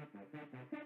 Ha ha ha ha!